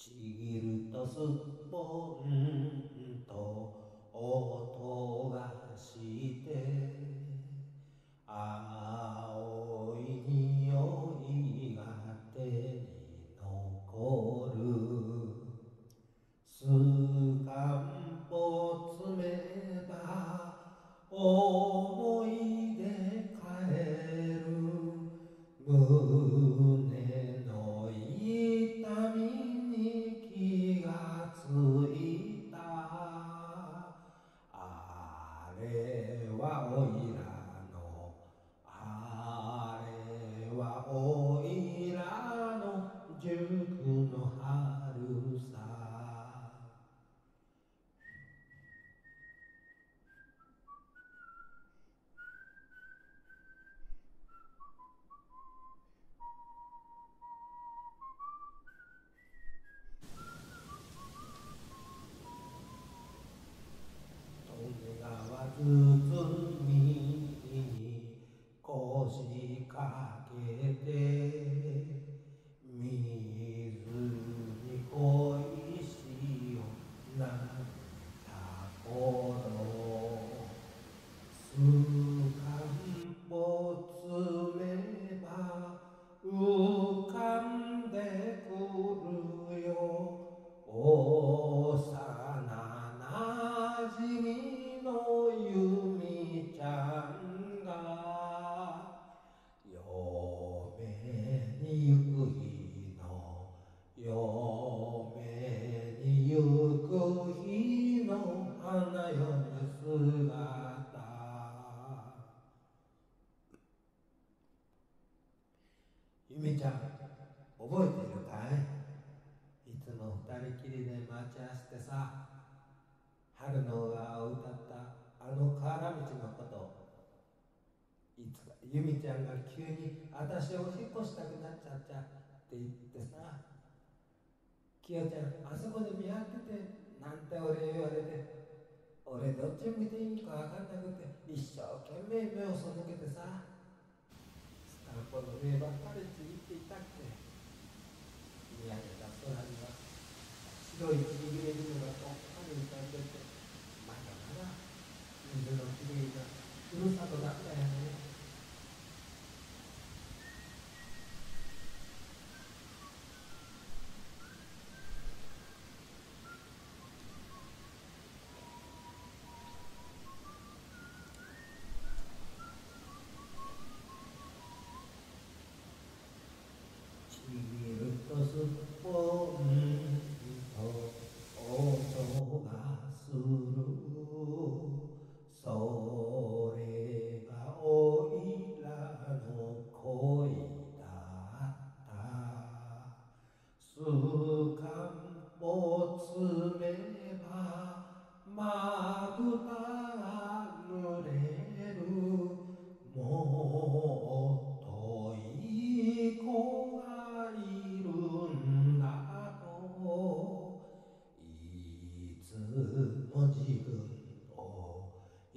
ちぎるとすっぽんと音れはおいらのあれはおいらの塾の春さ。ゆみちゃん覚えてるかい？いつも二人きりで待ち合わせてさ春の歌を歌ったあの河原道のこと。いつかゆみちゃんが急に私を引っ越したくなっちゃっちゃって言ってさきよちゃんあそこで見張っててなんて俺言われて俺どっち向いていいか分かんなくて一生懸命目を背けてさこの上ばっかりついていたくて見上げた空には白いちぎれ雲がどっかり浮かんでてまだまだ水のきれいなふるさとなんだよね。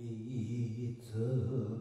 一层